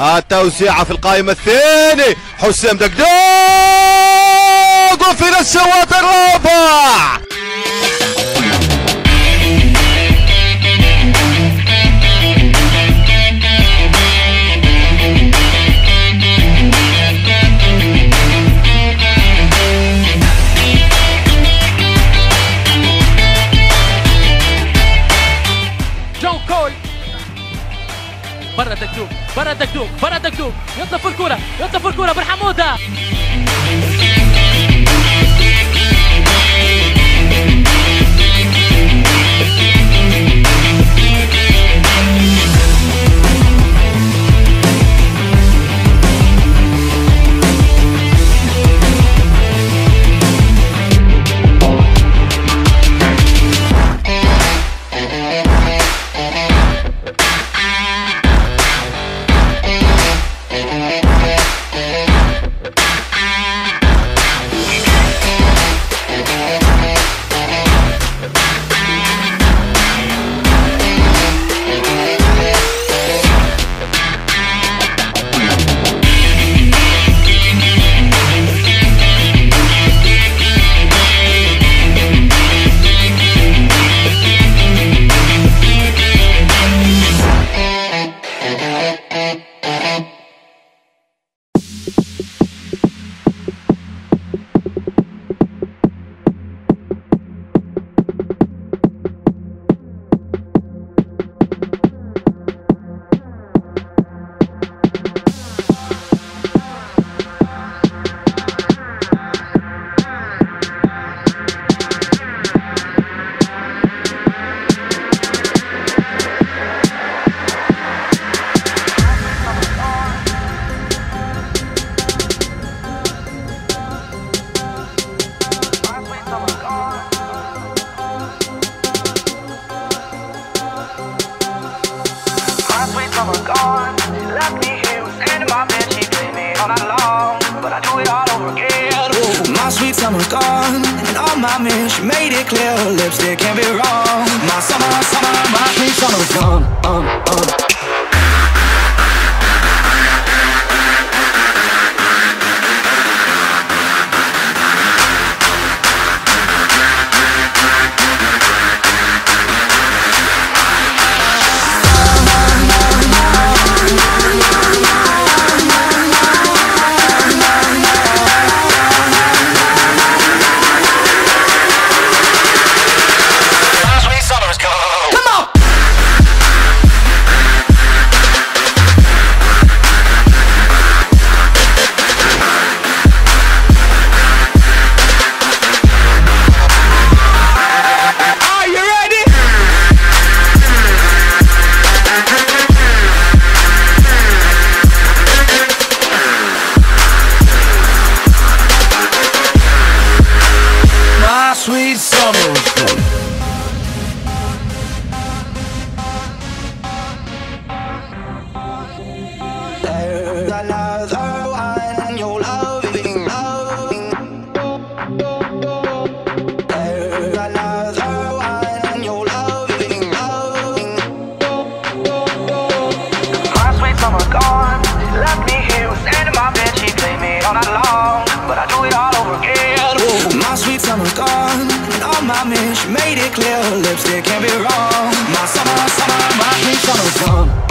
التوزيعة في القائمة الثاني. حسام دقدوق وفي الشوط الرابع. دكدوك برا دكدوك يطلب الكرة يطلب الكرة بن حمودة. Summer gone. She left me here my bed. She played me all night long, but I do it all over again. My sweet summer gone, and all my men, she made it clear her lipstick can't be wrong. My summer, summer, my sweet summer gone. She made it clear lipstick can't be wrong. My summer, summer, my sweet summer gone.